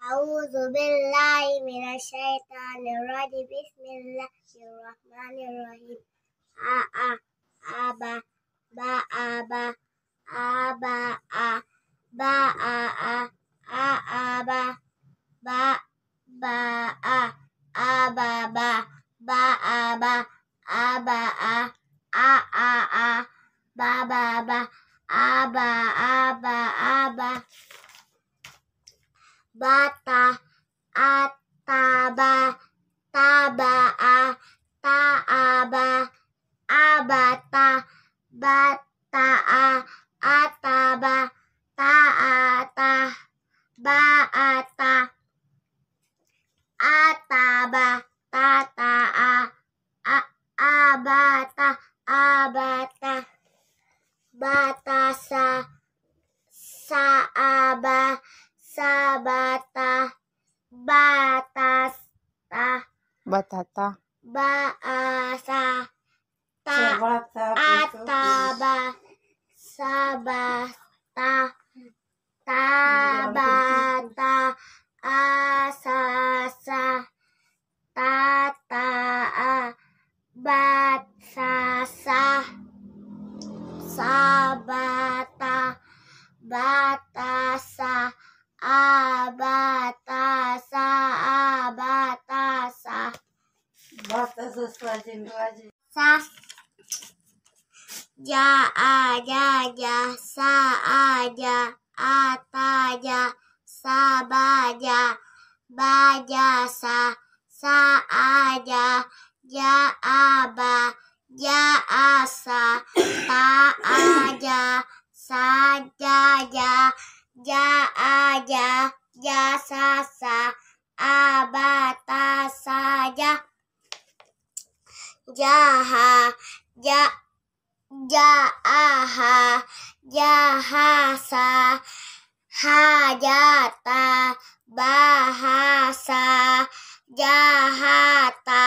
A'udzu billahi minasyaitonir rajim. Bismillahirrahmanirrahim. A a aba ba aba aba a ba a a a aba ba ba a aba ba ba aba aba a a a a ba ba ba aba aba aba bata ataba taba a taaba abata bata a ataba taata baata ataba tata a abata abata batasa saaba sabata batasta Batata. baasa ta ataba sabata tabata sas ja aja ja sa aja ataja sabaja bajasa sa aja ja aba ja asa ta aja sajaja ja aja ja sasa abata jaha ja jaaha jahasa hajata bahasa jahata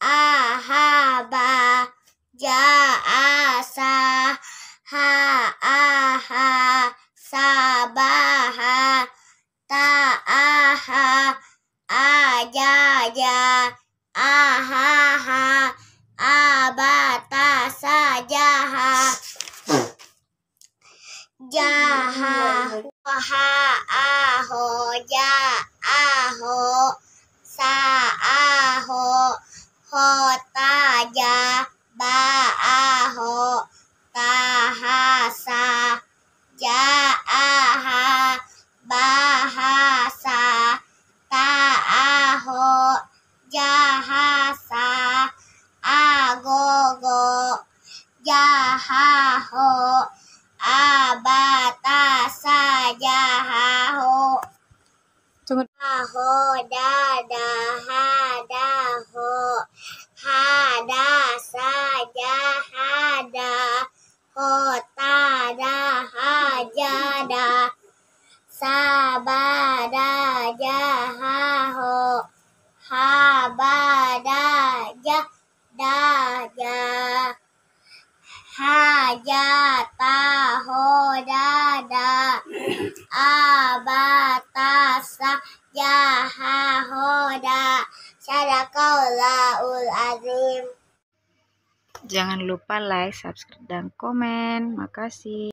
ahaba jaasa haaha sabaha taaha ajaja ahaha abata sajaha jaha ha aho ja aho Aho dada. Hadaho hada saja hada hotada hajada sabada jahaho habada jahdaja hajata hodada sadaqallaul azim Jangan lupa like, subscribe, dan komen. Makasih.